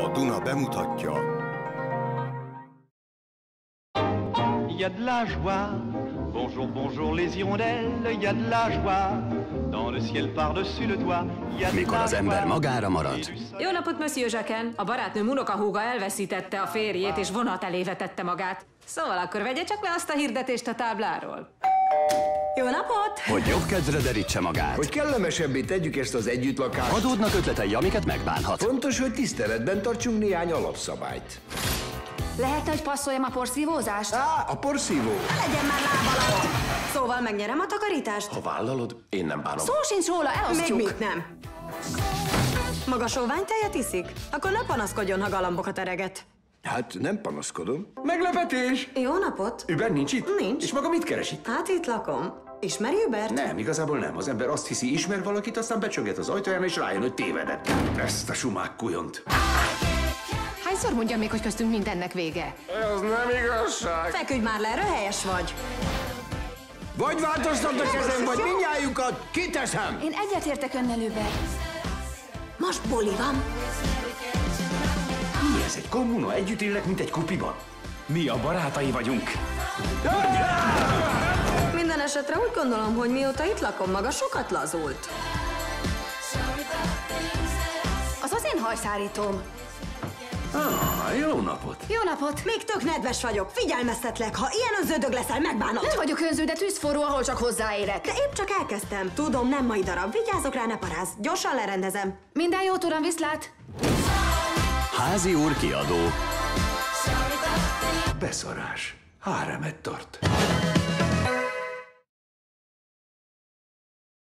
A Duna bemutatja. Il y a de la joie. Bonjour, bonjour les hirondelles, il y a de la joie. Dans le ciel par-dessus le toit, il y a de Mikor la az ember joie. magára marad. Jó napot, Monsieur Zsaken! A barátnőm unokahúga elveszítette a férjét, és vonat elé vetette magát. Szóval akkor vegye csak le azt a hirdetést a tábláról. Jó napot! Hogy jobb kedvre derítse magát. Hogy kellemesebbé tegyük ezt az együttlakást, Adódnak ötletei, amiket megbánhat. fontos, hogy tiszteletben tartsunk néhány alapszabályt. Lehetne, hogy passzoljam a porszívózást? Á, a porszívó! Legyen már láb alatt! Szóval megnyerem a takarítást? Ha vállalod, én nem bánom. Szó sincs róla, elosztjuk! Még mit nem? Maga sóvány tejet iszik? Akkor ne panaszkodjon, ha galambokat ereget. Hát nem panaszkodom. Meglepetés! Jó napot! Über nincs itt? Nincs. És maga mit keres itt? Hát itt lakom. Ismeri Übert? Nem, igazából nem. Az ember azt hiszi, ismer valakit, aztán becsöget az ajtaján, és rájön, hogy tévedett. Ezt a sumák kujont. Hányszor mondjam még, hogy köztünk mindennek vége? Ez nem igazság. Feküdj már le, erről helyes vagy. Vagy változtatok ezen, vagy mindjájukat kiteszem! Én egyetértek önnel, Uber. Most buli van. Ez, egy kommuna? Együtt élnek, mint egy kupiban? Mi a barátai vagyunk. Minden esetre úgy gondolom, hogy mióta itt lakom, maga sokat lazult. Az az én hajszárítóm. Ah, jó napot. Jó napot! Még tök nedves vagyok, figyelmeztetlek, ha ilyen önződög leszel, megbánod. Nem vagyok önző, de tűzforró, ahol csak hozzáérek. De épp csak elkezdtem. Tudom, nem mai darab. Vigyázzok rá, ne paráz. Gyorsan lerendezem. Minden jót, uram, viszlát! Házi úr kiadó. Beszarás. Háremet tart.